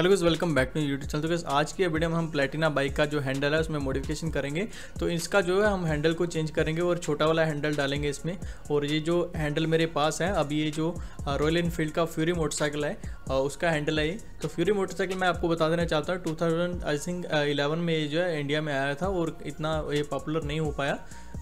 Hello guys welcome back to YouTube channel. तो guys आज की वीडियो में हम प्लेटिना बाइक का जो हैंडल है, उसमें मॉडिफिकेशन करेंगे। तो इसका जो है, हम हैंडल को चेंज करेंगे और छोटा वाला हैंडल डालेंगे इसमें। और ये जो हैंडल मेरे पास है अब ये जो रॉयल इनफील्ड का फ्यूरी मोटरसाइकिल है उसका हैंडल है ये। तो फ्यूरी मोटरसाइकिल मैं आपको बता देना चाहता हूँ टू आई थिंक इलेवन में ये जो है इंडिया में आया था और इतना ये पॉपुलर नहीं हो पाया।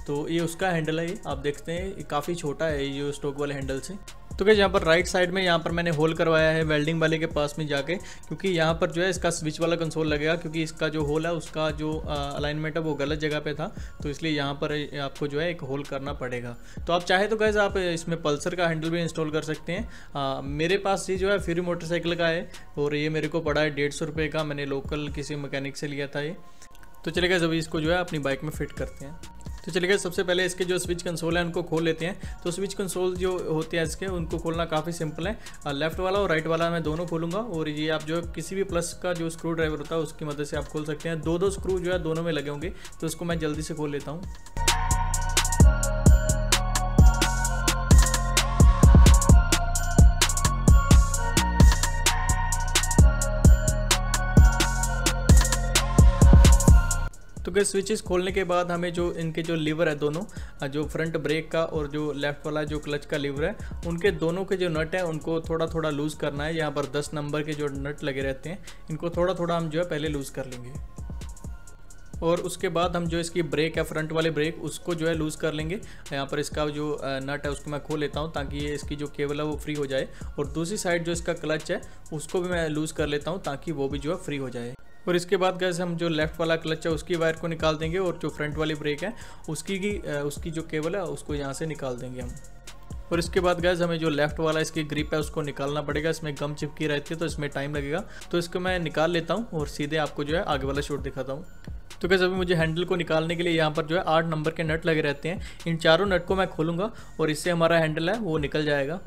तो ये उसका हैंडल है ये। आप देखते हैं काफ़ी छोटा है, ये जो स्टॉक वाले हैंडल से। तो क्या यहाँ पर राइट साइड में यहाँ पर मैंने होल करवाया है वेल्डिंग वाले के पास में जाके क्योंकि यहाँ पर जो है इसका स्विच वाला कंसोल लगेगा क्योंकि इसका जो होल है उसका जो अलाइनमेंट है वो गलत जगह पे था तो इसलिए यहाँ पर आपको जो है एक होल करना पड़ेगा। तो आप चाहे तो गैस आप इसमें पल्सर का हैंडल भी इंस्टॉल कर सकते हैं। आ, मेरे पास ये जो है फ्यूरी मोटरसाइकिल का है और ये मेरे को पड़ा है डेढ़ सौ रुपये का मैंने लोकल किसी मैकेनिक से लिया था ये। तो चलेगा अभी इसको जो है अपनी बाइक में फिट करते हैं। तो चलिए सबसे पहले इसके जो स्विच कंसोल है, उनको खोल लेते हैं। तो स्विच कंसोल जो होते हैं इसके, उनको खोलना काफ़ी सिंपल है। लेफ़्ट वाला और राइट वाला मैं दोनों खोलूँगा। और ये आप जो किसी भी प्लस का जो स्क्रू ड्राइवर होता है, उसकी मदद से आप खोल सकते हैं। दो दो स्क्रू जो है, दोनों में लगे होंगे। तो उसको मैं जल्दी से खोल लेता हूँ। तो गैस स्विचेस खोलने के बाद हमें जो इनके जो लीवर है दोनों जो फ्रंट ब्रेक का और जो लेफ़्ट वाला जो क्लच का लीवर है, उनके दोनों के जो नट है, उनको थोड़ा थोड़ा लूज़ करना है। यहाँ पर 10 नंबर के जो नट लगे रहते हैं, इनको थोड़ा थोड़ा हम जो है पहले लूज़ कर लेंगे। और उसके बाद हम जो इसकी ब्रेक है फ्रंट वाले ब्रेक उसको जो है लूज़ कर लेंगे। यहाँ पर इसका जो नट है, उसको मैं खोल लेता हूँ ताकि ये इसकी जो केबल है, वो फ्री हो जाए। और दूसरी साइड जो इसका क्लच है, उसको भी मैं लूज़ कर लेता हूँ ताकि वो भी जो है फ्री हो जाए। और इसके बाद गैस हम जो लेफ़्ट वाला क्लच है, उसकी वायर को निकाल देंगे और जो फ्रंट वाली ब्रेक है, उसकी की उसकी जो केबल है, उसको यहाँ से निकाल देंगे हम। और इसके बाद गैस हमें जो लेफ़्ट वाला इसकी ग्रिप है, उसको निकालना पड़ेगा। इसमें गम चिपकी रहती है तो इसमें टाइम लगेगा। तो इसको मैं निकाल लेता हूँ और सीधे आपको जो है, आगे वाला शूट दिखाता हूँ। तो कैसे अभी मुझे हैंडल को निकालने के लिए यहाँ पर जो है, आठ नंबर के नट लगे रहते हैं। इन चारों नट को मैं खोलूँगा और इससे हमारा हैंडल है, वो निकल जाएगा।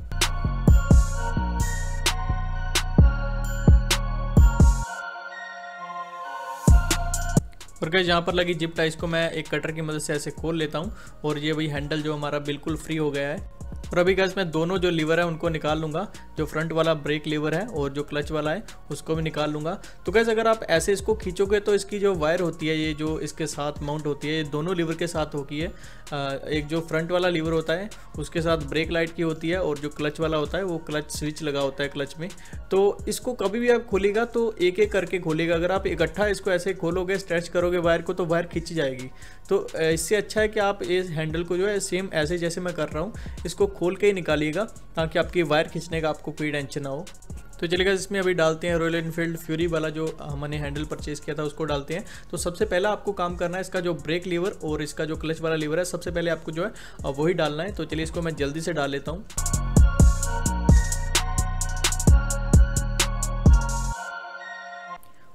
और गैस यहाँ पर लगी जिप टाइस को मैं एक कटर की मदद से ऐसे खोल लेता हूँ और ये वही हैंडल जो हमारा बिल्कुल फ्री हो गया है। और अभी गैस मैं दोनों जो लीवर है उनको निकाल लूँगा। जो फ्रंट वाला ब्रेक लीवर है और जो क्लच वाला है, उसको भी निकाल लूँगा। तो गैस अगर आप ऐसे इसको खींचोगे तो इसकी जो वायर होती है, ये जो इसके साथ माउंट होती है, ये दोनों लीवर के साथ होती है। एक जो फ्रंट वाला लीवर होता है, उसके साथ ब्रेक लाइट की होती है और जो क्लच वाला होता है, वो क्लच स्विच लगा होता है क्लच में। तो इसको कभी भी आप खोलेगा तो एक एक करके खोलेगा। अगर आप इकट्ठा इसको ऐसे खोलोगे स्ट्रेच करोगे वायर को तो वायर खींची जाएगी। तो इससे अच्छा है कि आप इस हैंडल को जो है सेम ऐसे जैसे मैं कर रहा हूँ, इसको खोल के ही निकालिएगा, ताकि आपकी वायर खींचने का आपको कोई टेंशन ना हो तो चलेगा इसमें अभी डालते हैं रॉयल एनफील्ड फ्यूरी वाला जो हमने हैंडल परचेज किया था, उसको डालते हैं। तो सबसे पहला आपको काम करना है इसका जो ब्रेक लीवर और इसका जो क्लच वाला लीवर है, सबसे पहले आपको जो है वही डालना है। तो चलिए इसको मैं जल्दी से डाल लेता हूँ।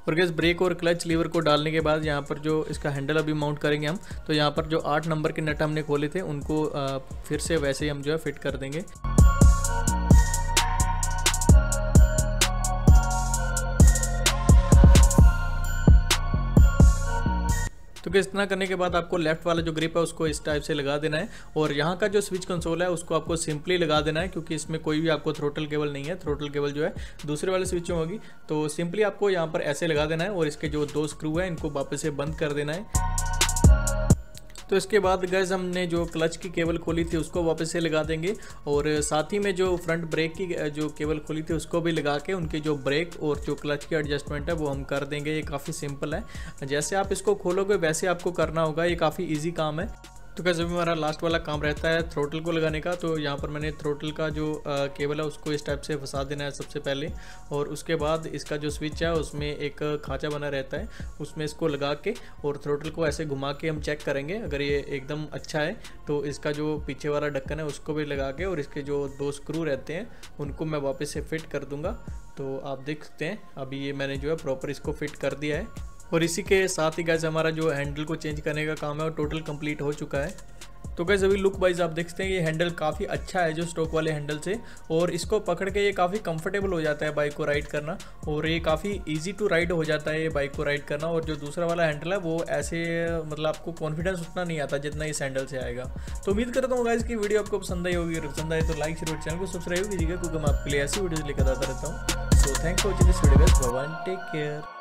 और गैस ब्रेक और क्लच लीवर को डालने के बाद यहाँ पर जो इसका हैंडल अभी माउंट करेंगे हम तो यहाँ पर जो आठ नंबर के नट हमने खोले थे, उनको फिर से वैसे ही हम जो है फिट कर देंगे। क्या इतना करने के बाद आपको लेफ़्ट वाला जो ग्रिप है, उसको इस टाइप से लगा देना है। और यहाँ का जो स्विच कंसोल है, उसको आपको सिंपली लगा देना है, क्योंकि इसमें कोई भी आपको थ्रोटल केबल नहीं है। थ्रोटल केबल जो है, दूसरे वाले स्विच में होगी। तो सिंपली आपको यहाँ पर ऐसे लगा देना है और इसके जो दो स्क्रू है, इनको वापस से बंद कर देना है। तो इसके बाद गैज़ हमने जो क्लच की केबल खोली थी, उसको वापस से लगा देंगे। और साथ ही में जो फ्रंट ब्रेक की जो केबल खोली थी, उसको भी लगा के उनके जो ब्रेक और जो क्लच की एडजस्टमेंट है, वो हम कर देंगे। ये काफ़ी सिंपल है। जैसे आप इसको खोलोगे, वैसे आपको करना होगा। ये काफ़ी ईजी काम है। तो कैसे भी हमारा लास्ट वाला काम रहता है थ्रोटल को लगाने का तो यहाँ पर मैंने थ्रोटल का जो आ, केबल है उसको इस टाइप से फंसा देना है सबसे पहले और उसके बाद इसका जो स्विच है उसमें एक खाँचा बना रहता है उसमें इसको लगा के और थ्रोटल को ऐसे घुमा के हम चेक करेंगे अगर ये एकदम अच्छा है तो इसका जो पीछे वाला ढक्कन है उसको भी लगा के और इसके जो दो स्क्रू रहते हैं उनको मैं वापस से फिट कर दूँगा तो आप देख सकते हैं अभी ये मैंने जो है प्रॉपर इसको फिट कर दिया है। और इसी के साथ ही गैस हमारा जो हैंडल को चेंज करने का काम है, वो टोटल कंप्लीट हो चुका है। तो गैस अभी लुक वाइज आप देखते हैं, ये हैंडल काफ़ी अच्छा है जो स्टॉक वाले हैंडल से। और इसको पकड़ के ये काफ़ी कंफर्टेबल हो जाता है बाइक को राइड करना। और ये काफ़ी इजी टू राइड हो जाता है ये बाइक को राइड करना। और जो दूसरा वाला हैंडल है, वो ऐसे मतलब आपको कॉन्फिडेंस उतना नहीं आता जितना इस हैंडल से आएगा। तो उम्मीद करता हूँ गाइज़ की वीडियो आपको पसंद आई होगी। पसंद आए तो लाइक शेयर चैनल को सब्सक्राइब कीजिएगा, क्योंकि मैं आपके लिए ऐसी वीडियो लेकर आता रहता हूँ। So thanks for watching this video guys bye take care